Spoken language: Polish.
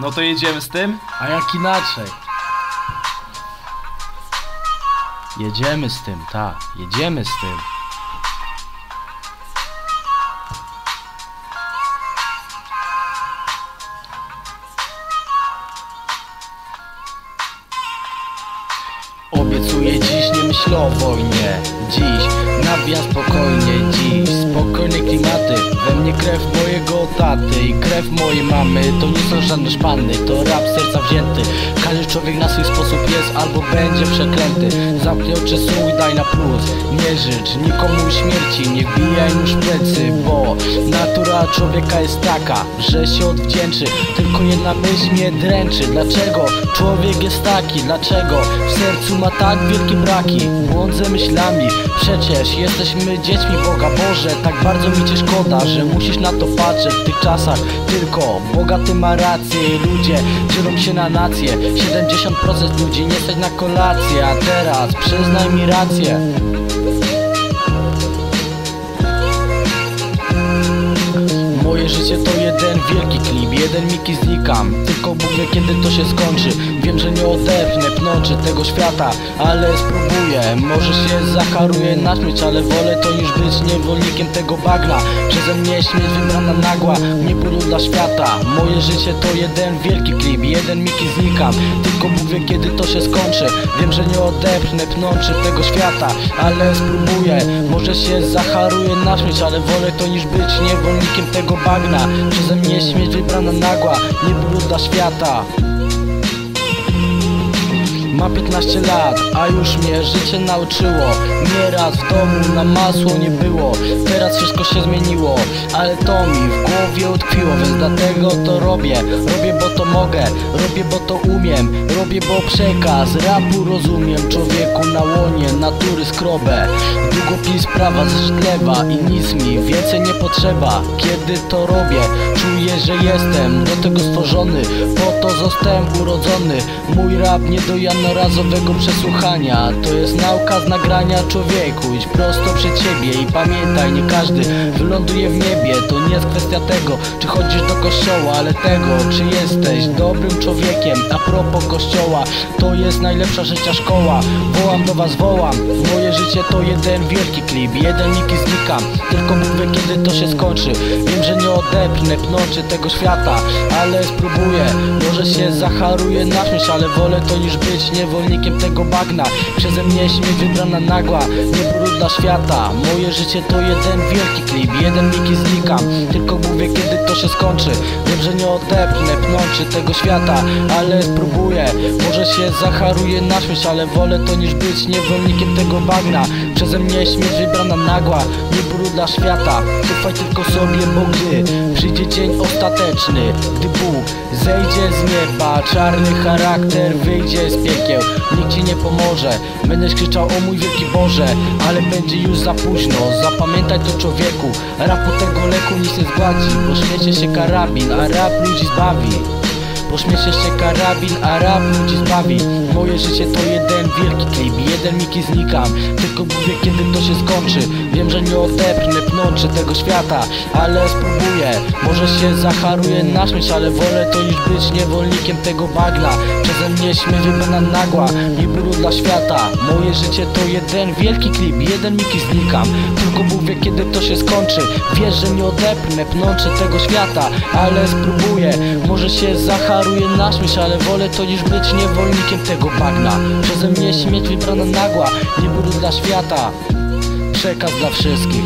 No to jedziemy z tym? A jak inaczej? Jedziemy z tym, tak, jedziemy z tym. Obiecuję dziś, nie myślę o wojnie Dziś, nawijam spokojnie krew mojego taty I krew mojej mamy. To nie są żadne szpany To rap serca wzięty. Każdy człowiek na swój sposób jest Albo będzie przeklęty. Zamknij oczy, słuch, daj na plus. Nie życz nikomu śmierci Nie wbijaj już plecy Bo natura człowieka jest taka Że się odwdzięczy. Tylko jedna myśl mnie dręczy. Dlaczego człowiek jest taki? Dlaczego w sercu ma tak wielkie braki? Błądzę myślami. Przecież jesteśmy dziećmi Boga. Boże Tak bardzo mi cię szkoda, że musisz na to patrzeć W tych czasach. Tylko bogaty ma rację ludzie dzielą się na nacje. 70% ludzi nie stać na kolację A teraz przyznaj mi rację Moje życie to jeden wielki klip, jeden miki znikam. Tylko Bóg wie kiedy to się skończy. Wiem, że nie odepnę pnączy tego świata Ale spróbuję, może się zacharuję na śmierć Ale wolę to niż być niewolnikiem tego bagna. Przeze mnie śmierć wybrana nagła Nie bólu dla świata. Moje życie to jeden wielki klip, jeden miki znikam. Tylko Bóg wie kiedy to się skończy. Wiem, że nie odepnę pnączy tego świata Ale spróbuję, może się zacharuję na śmierć Ale wolę to niż być niewolnikiem tego bagna Przeze mnie śmierć wybrana nagła Nie bólu dla świata ma 15 lat, a już mnie życie nauczyło. Nieraz w domu na masło nie było. Teraz wszystko się zmieniło Ale to mi w głowie utkwiło Więc dlatego to robię. Robię bo to mogę Robię bo to umiem. Robię bo przekaz rapu rozumiem. Człowieku na łonie natury skrobę. Długopis prawa z sztlewa I nic mi więcej nie potrzeba. Kiedy to robię Czuję, że jestem do tego stworzony. Po to zostałem urodzony Mój rap nie do jednorazowego przesłuchania. To jest nauka z nagrania człowieku. Idź prosto przed siebie i pamiętaj Nie każdy wyląduje w niebie. To nie jest kwestia tego, czy chodzisz do kościoła Ale tego, czy jesteś dobrym człowiekiem. A propos kościoła To jest najlepsza życia szkoła. Wołam do was, wołam. Moje życie to jeden wielki klip. Jeden miki znikam Tylko mówię kiedy to się skończy. Wiem, że nie odepnę pnączy tego świata Ale spróbuję. Może się zacharuję na śmierć Ale wolę to niż być niewolnikiem tego bagna. Przeze mnie śmierć wybrana nagła dla świata. Moje życie to jeden wielki klip Jeden miki znikam Tylko mówię kiedy to się skończy. Wiem, że nie odepnę pnączy tego świata Ale spróbuję. Może się zacharuję na śmierć Ale wolę to niż być niewolnikiem tego bagna Przeze mnie śmierć wybrana nagła Nie dla świata. Ufaj tylko sobie, bo gdy Przyjdzie dzień ostateczny Gdy Bóg zejdzie z nieba Czarny charakter wyjdzie z piekieł. Nikt ci nie pomoże. Będziesz krzyczał o mój wielki Boże Ale będzie już za późno. Zapamiętaj to człowieku. Rapu tego leku nic nie zgładzi Bo śmiecie się karabin, a rap ludzi zbawi Pośmieszy się karabin, a rap ludzi zbawi. Moje życie to jeden wielki klip Jeden miki znikam. Tylko mówię kiedy to się skończy. Wiem, że nie odepnę pnączy tego świata Ale spróbuję. Może się zacharuję na śmierć Ale wolę to niż być niewolnikiem tego bagna. Przeze mnie śmierć wybrana nagła Nie bólu dla świata. Moje życie to jeden wielki klip Jeden miki znikam. Tylko mówię kiedy to się skończy. Wiesz, że nie odepnę pnączy tego świata Ale spróbuję. Może się zacharuję na śmierć Ale wolę to niż być niewolnikiem tego bagna. Przeze mnie śmierć wybrana nagła Nie bólu dla świata Przekaz dla wszystkich